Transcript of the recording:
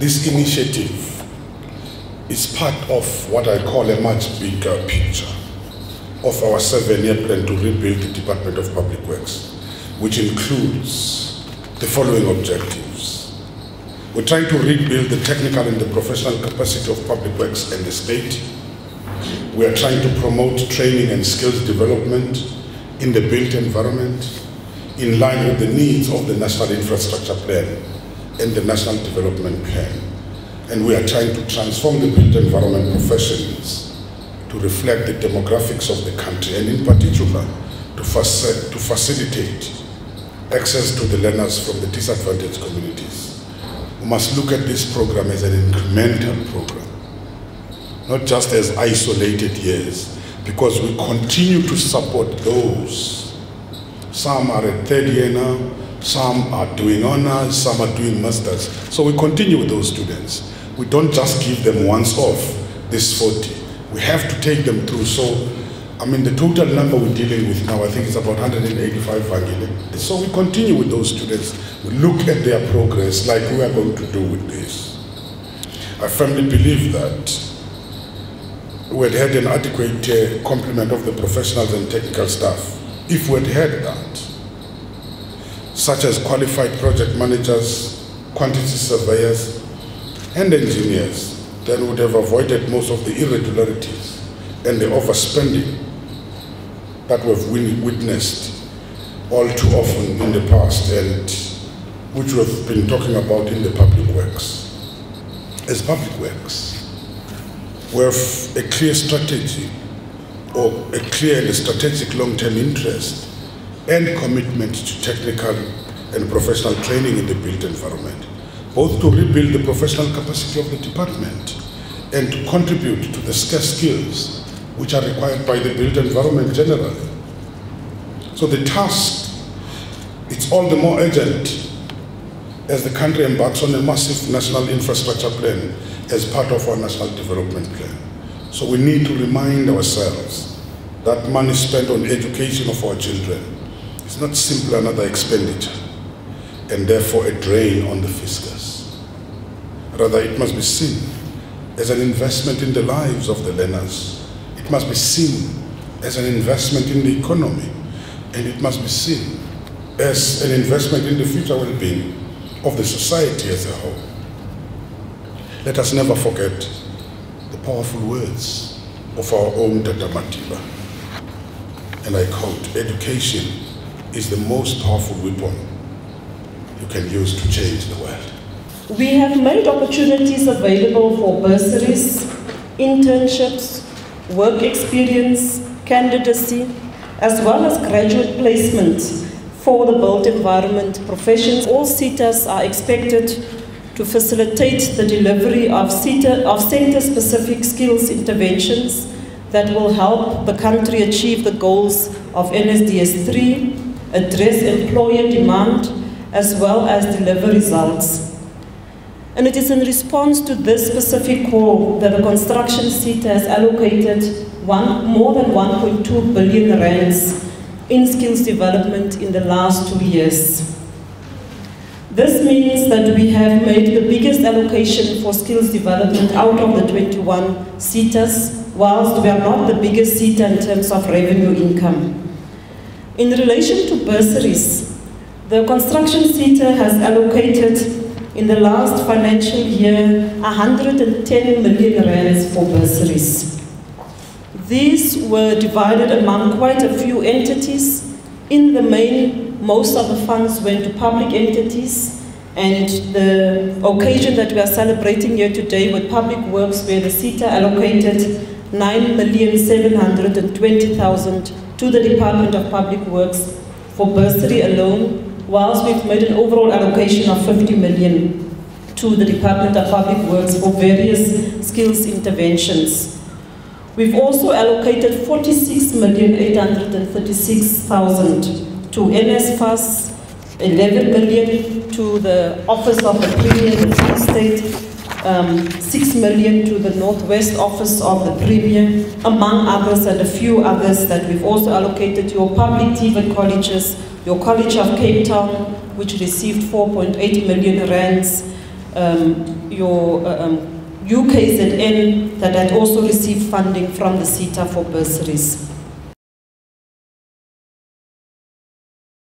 this initiative is part of what I call a much bigger picture of our seven-year plan to rebuild the Department of Public Works, which includes the following objectives. We're trying to rebuild the technical and the professional capacity of public works in the state. We are trying to promote training and skills development in the built environment in line with the needs of the National Infrastructure Plan and the National Development Plan. And we are trying to transform the built environment professions to reflect the demographics of the country and in particular to, faci to facilitate access to the learners from the disadvantaged communities. We must look at this program as an incremental program, not just as isolated years, because we continue to support those. Some are at third year now, some are doing honors, some are doing masters. So we continue with those students. We don't just give them once off, this 40 we have to take them through. So, I mean, the total number we're dealing with now, I think it's about 185 Vangeli. So we continue with those students. We look at their progress like we are going to do with this. I firmly believe that we had had an adequate uh, complement of the professionals and technical staff. If we had had that, such as qualified project managers, quantity surveyors, and engineers, then would have avoided most of the irregularities and the overspending that we've witnessed all too often in the past and which we've been talking about in the public works. As public works, we have a clear strategy or a clear and strategic long-term interest and commitment to technical and professional training in the built environment both to rebuild the professional capacity of the department and to contribute to the scarce skills which are required by the built environment generally. So the task, it's all the more urgent as the country embarks on a massive national infrastructure plan as part of our national development plan. So we need to remind ourselves that money spent on education of our children is not simply another expenditure and therefore a drain on the fiscus. Rather, it must be seen as an investment in the lives of the learners. It must be seen as an investment in the economy, and it must be seen as an investment in the future well-being of the society as a whole. Let us never forget the powerful words of our own Tata Madiba. And I quote, education is the most powerful weapon you can use to change the world. We have made opportunities available for bursaries, internships, work experience, candidacy, as well as graduate placement for the built environment professions. All SETAs are expected to facilitate the delivery of, CETA, of sector-specific skills interventions that will help the country achieve the goals of NSDS 3, address employer demand, as well as deliver results. And it is in response to this specific call that the construction SETA has allocated one, more than 1.2 billion rands in skills development in the last two years. This means that we have made the biggest allocation for skills development out of the 21 SETAs, whilst we are not the biggest SETA in terms of revenue income. In relation to bursaries, the construction SETA has allocated in the last financial year 110 million rands for bursaries. These were divided among quite a few entities. In the main, most of the funds went to public entities and the occasion that we are celebrating here today with Public Works where the SETA allocated 9,720,000 to the Department of Public Works for bursary alone whilst we've made an overall allocation of 50 million to the Department of Public Works for various skills interventions. We've also allocated 46,836,000 to NSFAS, 11 million to the Office of the Premier the State, um, 6 million to the Northwest Office of the Premier, among others, and a few others that we've also allocated to your public TVET colleges, your College of Cape Town, which received 4.8 million rands, um, your uh, um, UKZN that had also received funding from the CETA for bursaries.